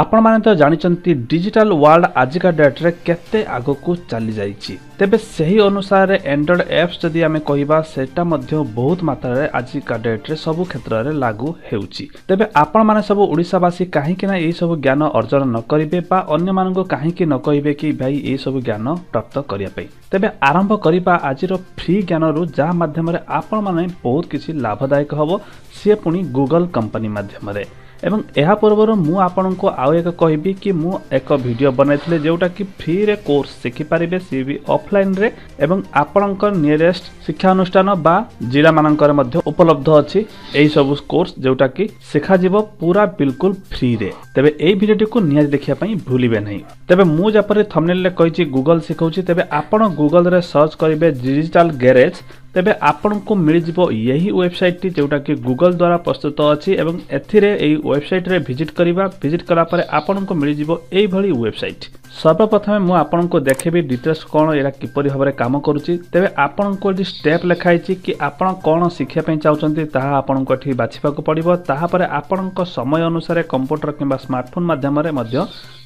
ଆପଣମାନେ ତ ଜାଣିଛନ୍ତି ଡିଜିଟାଲ ୱାର୍ଲଡ ଆଜିକା ଡେଟ୍ରେ କେତେ ଆଗକୁ ଚାଲିଯାଇଛି ତେବେ ସେହି ଅନୁସାରେ ଆଣ୍ଡ୍ରଏଡ଼ ଆପ୍ସ ଯଦି ଆମେ କହିବା ସେଟା ମଧ୍ୟ ବହୁତ ମାତ୍ରାରେ ଆଜିକା ଡେଟ୍ରେ ସବୁ କ୍ଷେତ୍ରରେ ଲାଗୁ ହେଉଛି ତେବେ ଆପଣମାନେ ସବୁ ଓଡ଼ିଶାବାସୀ କାହିଁକି ନା ଏହିସବୁ ଜ୍ଞାନ ଅର୍ଜନ ନ କରିବେ ବା ଅନ୍ୟମାନଙ୍କୁ କାହିଁକି ନ କହିବେ କି ଭାଇ ଏହିସବୁ ଜ୍ଞାନ ପ୍ରାପ୍ତ କରିବା ପାଇଁ ତେବେ ଆରମ୍ଭ କରିବା ଆଜିର ଫ୍ରି ଜ୍ଞାନରୁ ଯାହା ମାଧ୍ୟମରେ ଆପଣମାନେ ବହୁତ କିଛି ଲାଭଦାୟକ ହେବ ସିଏ ପୁଣି ଗୁଗଲ୍ କମ୍ପାନୀ ମାଧ୍ୟମରେ ଏବଂ ଏହା ପୂର୍ବରୁ ମୁଁ ଆପଣଙ୍କୁ ଆଉ ଏକ କହିବି କି ମୁଁ ଏକ ଭିଡ଼ିଓ ବନାଇଥିଲି ଯେଉଁଟାକି ଫ୍ରିରେ କୋର୍ସ ଶିଖିପାରିବେ ସିଏ ବି ଅଫଲାଇନ୍ରେ ଏବଂ ଆପଣଙ୍କ ନିୟରେଷ୍ଟ ଶିକ୍ଷାନୁଷ୍ଠାନ ବା ଜିଲ୍ଲାମାନଙ୍କରେ ମଧ୍ୟ ଉପଲବ୍ଧ ଅଛି ଏହିସବୁ କୋର୍ସ ଯେଉଁଟାକି ଶିଖାଯିବ ପୁରା ବିଲକୁଲ ଫ୍ରିରେ ତେବେ ଏହି ଭିଡ଼ିଓଟିକୁ ନିହାତି ଦେଖିବା ପାଇଁ ଭୁଲିବେ ନାହିଁ ତେବେ ମୁଁ ଯେପରି ଥମ୍ନେଲ୍ରେ କହିଛି ଗୁଗଲ ଶିଖାଉଛି ତେବେ ଆପଣ ଗୁଗଲରେ ସର୍ଚ୍ଚ କରିବେ ଡିଜିଟାଲ ଗ୍ୟାରେଜ୍ ତେବେ ଆପଣଙ୍କୁ ମିଳିଯିବ ଏହି ୱେବସାଇଟଟି ଯେଉଁଟାକି ଗୁଗଲ୍ ଦ୍ୱାରା ପ୍ରସ୍ତୁତ ଅଛି ଏବଂ ଏଥିରେ ଏହି ୱେବସାଇଟରେ ଭିଜିଟ୍ କରିବା ଭିଜିଟ୍ କଲା ପରେ ଆପଣଙ୍କୁ ମିଳିଯିବ ଏହିଭଳି ୱେବସାଇଟ୍ ସର୍ବପ୍ରଥମେ ମୁଁ ଆପଣଙ୍କୁ ଦେଖେଇବି ଡିଟେଲ୍ସ କ'ଣ ଏଇଟା କିପରି ଭାବରେ କାମ କରୁଛି ତେବେ ଆପଣଙ୍କୁ ଏଠି ଷ୍ଟେପ୍ ଲେଖା ହେଇଛି କି ଆପଣ କ'ଣ ଶିଖିବା ପାଇଁ ଚାହୁଁଛନ୍ତି ତାହା ଆପଣଙ୍କୁ ଏଠି ବାଛିବାକୁ ପଡ଼ିବ ତାହାପରେ ଆପଣଙ୍କ ସମୟ ଅନୁସାରେ କମ୍ପ୍ୟୁଟର କିମ୍ବା ସ୍ମାର୍ଟଫୋନ୍ ମାଧ୍ୟମରେ ମଧ୍ୟ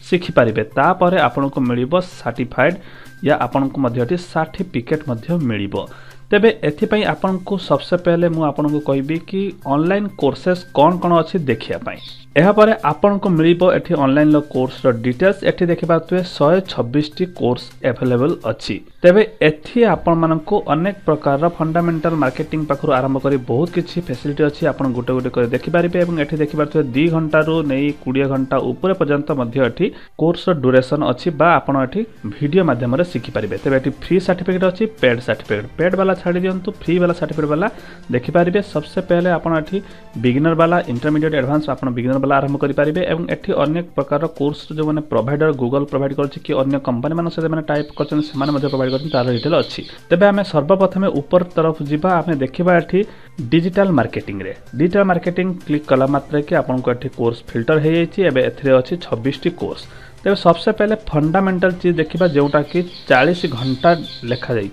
ଶିଖିପାରିବେ ତାପରେ ଆପଣଙ୍କୁ ମିଳିବ ସାର୍ଟିଫାଏଡ଼୍ ୟା ଆପଣଙ୍କୁ ମଧ୍ୟ ଏଠି ସାର୍ଟିଫିକେଟ୍ ମଧ୍ୟ ମିଳିବ ତେବେ ଏଥିପାଇଁ ଆପଣଙ୍କୁ ସବସେ ପେହେଲେ ମୁଁ ଆପଣଙ୍କୁ କହିବି କି ଅନଲାଇନ୍ କୋର୍ସେସ୍ କ'ଣ କ'ଣ ଅଛି ଦେଖିବା ପାଇଁ ଏହାପରେ ଆପଣଙ୍କୁ ମିଳିବ ଏଠି ଅନଲାଇନ୍ର କୋର୍ସର ଡିଟେଲ୍ସ ଏଠି ଦେଖିପାରୁଥିବେ ଶହେ ଛବିଶଟି କୋର୍ସ ଆଭେଲେବଲ୍ ଅଛି ତେବେ ଏଠି ଆପଣମାନଙ୍କୁ ଅନେକ ପ୍ରକାରର ଫଣ୍ଡାମେଣ୍ଟାଲ ମାର୍କେଟିଂ ପାଖରୁ ଆରମ୍ଭ କରି ବହୁତ କିଛି ଫେସିଲିଟି ଅଛି ଆପଣ ଗୋଟେ ଗୋଟେ କରି ଦେଖିପାରିବେ ଏବଂ ଏଠି ଦେଖିପାରୁଥିବେ ଦୁଇ ଘଣ୍ଟାରୁ ନେଇ କୋଡ଼ିଏ ଘଣ୍ଟା ଉପରେ ପର୍ଯ୍ୟନ୍ତ ମଧ୍ୟ ଏଠି କୋର୍ସର ଡ୍ୟୁରେସନ୍ ଅଛି ବା ଆପଣ ଏଠି ଭିଡ଼ିଓ ମାଧ୍ୟମରେ ଶିଖିପାରିବେ ତେବେ ଏଠି ଫ୍ରି ସାର୍ଟିଫିକେଟ୍ ଅଛି ପେଡ୍ ସାର୍ଟିଫିକେଟ୍ ପେଡ୍ ବାଲା छाड़ी दिंतु फ्री वाला सर्टिफिकेट वाला देखिपारे सबसे पहले आपड़ ये बिगिनर वाला इंटरमीडिएट एडभांस आप बिगिनर वाला आरंभ करेंगे और ये अनेक प्रकार कोर्स जो मैंने प्रोभाइडर गुगल प्रोभाइड कर कि अन्य कंपानी मान से टाइप कर प्रोभाइड कर तार डिटेल अच्छी तेज आम सर्वप्रथमें ऊपर तरफ जावा आम देखा ये ডিজিটাল মার্কেটিংরে ডিজিটাল মার্কেটিং ক্লিক কলা মাত্রে কি আপনার এটি কোর্স ফিল্টর হয়ে যাই এবে এতে অছি ছবিশটি কোর্স তবে সবসে পেলে ফন্ডামেন্টাল চিজ দেখা যেটা কি চাশ ঘন্টা লেখা যাই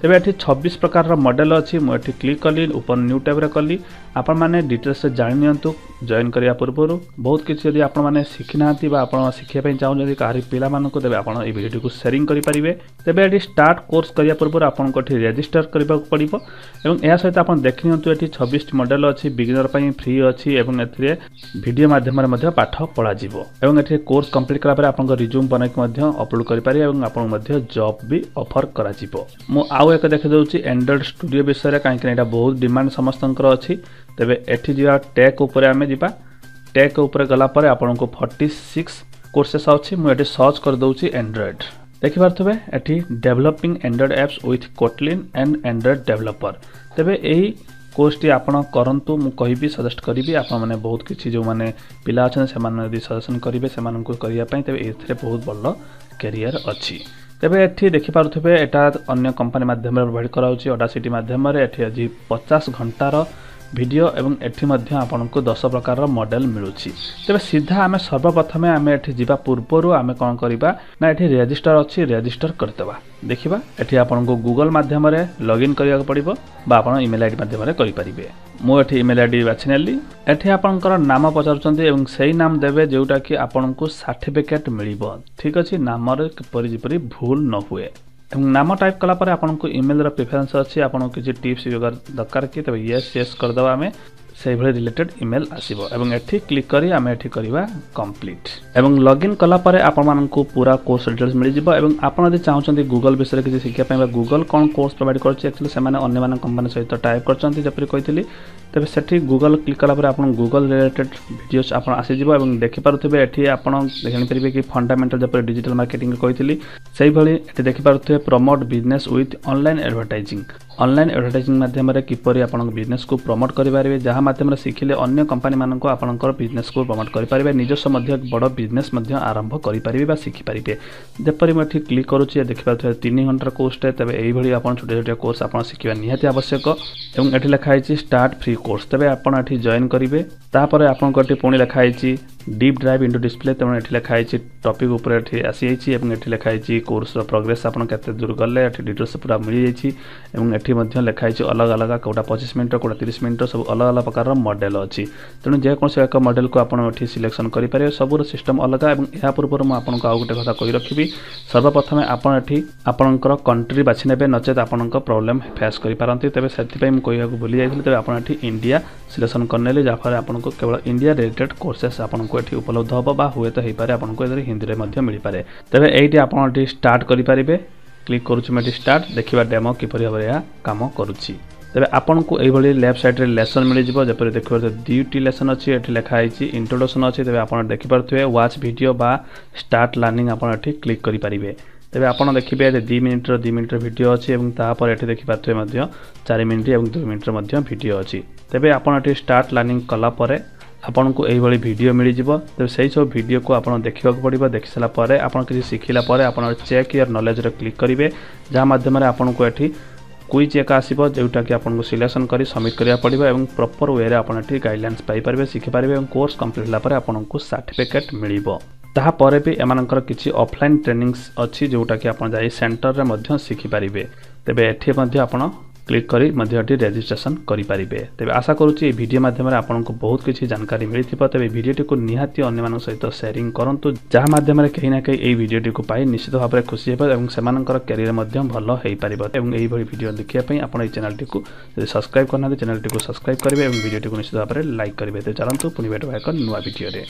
ତେବେ ଏଠି ଛବିଶ ପ୍ରକାରର ମଡ଼େଲ୍ ଅଛି ମୁଁ ଏଠି କ୍ଲିକ୍ କଲି ଉପର ନ୍ୟୁ ଟ୍ୟାବ୍ରେ କଲି ଆପଣମାନେ ଡିଟେଲ୍ସ ଜାଣିନିଅନ୍ତୁ জয়েন করা পূর্ব বহু কিছু যদি আপনার শিখি না বা আপনার শিখা চাহুন কাহি পিলা তবে আপনার এই ভিডিওটি সেয়ারিং করে পেয়ে তবে এটি স্টার্ট কোর্স করা পূর্ব আপনার এটি রেজিষ্টার করা পড়ব এবং এর সহ আপনার দেখি নিউ এটি ছবিশ মডেল অগিনর বিগিনর ফ্রি অবং এতে ভিডিও মাধ্যমে পাঠ পড়া যাব এবং এটি কোর্স কমপ্লিট কলাপরে আপনার রিজ্যুম বনাইকি অপলোড করে পে এবং আপনার জব বি অফর করা যাব মু আউ এক দেখে দেউছি এন্ড্রয়েড স্টুডিও বিষয়ে কিনা এটা বহু ডিমান্ড সমস্ত অছি তবে এটি যা টেক উপরে আমি ଆମେ ଯିବା ଟେକ୍ ଉପରେ ଗଲା ପରେ ଆପଣଙ୍କୁ ଫର୍ଟି ସିକ୍ସ କୋର୍ସେସ୍ ଅଛି ମୁଁ ଏଠି ସର୍ଚ୍ଚ କରିଦେଉଛି ଆଣ୍ଡ୍ରଏଡ଼୍ ଦେଖିପାରୁଥିବେ ଏଠି developing Android apps with Kotlin and Android developer ତେବେ ଏହି কোর্সটি আপনার করতু মু কবি সজেস্ট করবি আপনার বহুত কিছু যে পিলা অনেক সে যদি সজেসন করবে সে করা তবে এতে বহুত ভালো ক্যারিয়ার অছি তবে এটি দেখিপারে এটা অন্য কোম্পানি মাধ্যমে প্রোভাইড করা হচ্ছে অডাসিটি মাধ্যমে এটি আজ পচাশ ঘণ্টার ভিডিও এবং এটি মধ্যে আপনার দশ প্রকার মডেল মিলুছি তবে সিধা আমি সর্বপ্রথমে আমি এটি যা পূর্বর আমি কম করা না এটি রেজিষ্টর অছি রেজিষ্টর দেওয়া দেখা এটি আপনার গুগল মাধ্যমে লগ ইন করা পড়ব বা আপনার ইমেল আইডি মাধ্যমে করে পারে মু এটি ইমেল আইডি বাছি নেলি এটি আপনার নাম পচারুচ্ছেন এবং সেই নাম দেবে যেটা কি আপনার সার্টিফিকেট মিলব ঠিক আছে নামরে কিপর যেপর ভুল ন হুয়ে এবং নাম ନାମ ଟାଇପ୍ କଲାପରେ ଆପଣଙ୍କୁ ଇମେଲ୍ର ପ୍ରିଫରେନ୍ସ ଅଛି কিছু টিপস ଟିପ୍ସ দরকার কি তবে ইয়েস ইয়েস করে କରିଦେବା আমি সেইভাবে রিলেটেড ইমেল আসব এবং এটি ক্লিক করে আমি এটি করা কমপ্লিট এবং লগ ইন কলা পরে আপনার পুরা কোর্স ডিটেলস মিলে যাব এবং আপনার যদি চাহুন গুগল বিষয়ে কিছু শিখা বা গুগল কোণ কোর্স প্রোভাইড করছে একচুয়ালি সে অন্য কোম্পানি সহ টাইপ করছেন যেপরি কইলি ତେବେ ସେଠି ଗୁଗଲ୍ କ୍ଲିକ୍ କଲାପରେ ଆପଣ ଗୁଗଲ୍ ରିଲେଟେଡ଼୍ ଭିଡ଼ିଓସ୍ ଆପଣ ଆସିଯିବ ଏବଂ ଦେଖିପାରୁଥିବେ ଏଠି ଆପଣ ଜାଣିପାରିବେ କି ଫଣ୍ଡାମେଣ୍ଟାଲ ଯେପରି ଡିଜିଟାଲ୍ ମାର୍କେଟିଂ କହିଥିଲି ସେହିଭଳି ଏଠି ଦେଖିପାରୁଥିବେ promote business with online advertising online advertising ମାଧ୍ୟମରେ କିପରି ଆପଣଙ୍କ ବିଜନେସ୍କୁ ପ୍ରମୋଟ୍ କରିପାରିବେ ଯାହା ମାଧ୍ୟମରେ ଶିଖିଲେ ଅନ୍ୟ କମ୍ପାନୀମାନଙ୍କୁ ଆପଣଙ୍କର ବିଜନେସ୍କୁ ପ୍ରମୋଟ୍ କରିପାରିବେ ନିଜସ୍ୱ ମଧ୍ୟ ବଡ଼ ବିଜନେସ୍ ମଧ୍ୟ ଆରମ୍ଭ କରିପାରିବେ ବା ଶିଖିପାରିବେ ଯେପରି ମୁଁ ଏଠି କ୍ଲିକ୍ କରୁଛି ଦେଖିପାରୁଥିବେ ତିନି ଘଣ୍ଟାର କୋର୍ସଟେ ତେବେ ଏହିଭଳି ଆପଣ ଛୋଟିଆ ଛୋଟିଆ କୋର୍ସ ଆପଣ ଶିଖିବା ନିହାତି ଆବଶ୍ୟକ ଏବଂ ଏଠି ଲେଖା ହେଇଛି ଷ୍ଟାର୍ଟ ଫ୍ରି କୋର୍ସ ତେବେ ଆପଣ ଏଠି ଜଏନ୍ କରିବେ ତାପରେ ଆପଣଙ୍କ ଏଠି ପୁଣି ଲେଖା ହେଇଛି ডিপ ড্রাইভ ইন্টু ডিসপ্লে তেমন এটি লেখা হয়েছে টপিক উপরে এটি আসি যাই এবং এটি লেখা হয়েছে কোর্সর প্রোগ্রেস আপনার কেত দূর গলে এটি ডিটেলস পুরা মিলে যাই এবং এটি লেখা হয়েছে অলগা আলাদা কোটা পঁচিশ মিনিট কোটা তিরিশ মিনিট সব অলগা আলা প্রকার মডেল অেণু যেকোন এক মডেল আপনার এটি সিলেকশন করে পেয়ে সবুর সিস্টম অলগা এবং এর পূর্বর আপনার আউ গোটে কথা কই রাখি সর্বপ্রথমে আপনার এটি আপনার কন্ট্রি বাছি নেবে নচে আপনার প্রোবলেম ফেস করে পারে তবে সেই কোয়া ভুলে যাই তবে আপনার এটি ইন্ডিয়া সিলেকশন করে নেলে যা ফলে আপনার কেবল ইন্ডিয়া রিলেটেড কোর্সেস আপনার এটি উপলব্ধ হব বা হুয়েত হইপারে আপনার এদের হিন্দিরে মধ্যে মিলিপারে তবে এইটি আপনার এটি স্টার্ট করে পারিবে ক্লিক করুছি এটি স্টার্ট দেখিবা ডেমো কিপর ভাবে এ কাম করুছি তবে আপনার এইভাবে লেফট সাইড্রে লেসন মিলিযোগ যেপর দেখিপারে দুইটি লেসন অছি এটি লেখা হয়েছি ইন্ট্রোডকশন অছি তবে আপনার দেখিপারে ওয়াচ ভিডিও বা স্টার্ট লার্নিং আপনার এটি ক্লিক করে পারিবে ତେବେ ଆପଣ ଦେଖିବେ ଏଠି ଦୁଇ ମିନିଟ୍ର ଦୁଇ ମିନିଟ୍ର ଭିଡ଼ିଓ ଅଛି ଏବଂ ତାପରେ ଏଠି ଦେଖିପାରୁଥିବେ ମଧ୍ୟ ଚାରି ମିନିଟ୍ ଏବଂ ଦୁଇ ମିନିଟ୍ର ମଧ୍ୟ ଭିଡ଼ିଓ ଅଛି ତେବେ ଆପଣ ଏଠି ଷ୍ଟାର୍ଟ ଲର୍ଣ୍ଣିଂ କଲା ପରେ ଆପଣଙ୍କୁ ଏଇଭଳି ଭିଡ଼ିଓ ମିଳିଯିବ ତେବେ ସେହିସବୁ ଭିଡ଼ିଓକୁ ଆପଣ ଦେଖିବାକୁ ପଡ଼ିବ ଦେଖିସାରିଲା ପରେ ଆପଣ କିଛି ଶିଖିଲା ପରେ ଆପଣ ଚେକ୍ ଇୟର୍ ନଲେଜ୍ରେ କ୍ଲିକ୍ କରିବେ ଯାହା ମାଧ୍ୟମରେ ଆପଣଙ୍କୁ ଏଠି কুইজ একা আসব যেটাকি আপনার সিলেকশন করে সবমিট করা পড়ব এবং প্রপর ওয়ে আপনার এটি গাইডলাইন্স পাইপারে শিখিপারে এবং কোর্স কমপ্লিট হলাপরে আপনার সার্টিফিকেট মিলব তাপরে বি এমনকর কিছু অফলাইন ট্রেনিংস অছি যেটাকি আপনার যাই সেটরের শিখিপারে তেমনি এটি আপনার ক্লিক করে ମଧ୍ୟ ରେଜିଷ୍ଟ୍ରେସନ୍ କରିପାରିବେ ତେବେ ଆଶା କରୁଛି ଏହି ଭିଡ଼ିଓ ମାଧ୍ୟମରେ ଆପଣଙ୍କୁ ବହୁତ କିଛି ଜାଣକାରୀ ମିଳିଥିବ ତେବେ ଭିଡ଼ିଓଟିକୁ ନିହାତି ଅନ୍ୟମାନଙ୍କ ସହିତ ସେୟାରିଂ କରନ୍ତୁ ଯାହା ମାଧ୍ୟମରେ କେହି ନା କେହି ଏହି ଭିଡ଼ିଓଟିକୁ ପାଇ ନିଶ୍ଚିତ ଭାବରେ ଖୁସି ହେବେ ଏବଂ ସେମାନଙ୍କର କ୍ୟାରିୟର ମଧ୍ୟ ଭଲ ହୋଇପାରିବ ଏବଂ ଏହିଭଳି ଭିଡ଼ିଓ ଦେଖିବା ପାଇଁ ଆପଣ ଏହି ଚ୍ୟାନେଲଟିକୁ ଯଦି ସବସ୍କ୍ରାଇବ୍ କରିନାହାନ୍ତି ଚ୍ୟାନେଲଟିକୁ ସବସ୍କ୍ରାଇବ୍ କରିବେ ଏବଂ ଭିଡ଼ିଓଟିକୁ ନିଶ୍ଚିତ ଭାବରେ ଲାଇକ୍ କରିବେ ତେବେ ଚାଲନ୍ତୁ ପୁଣି ଭେଟିବା ଏକ ନୂଆ ଭିଡ଼ିଓରେ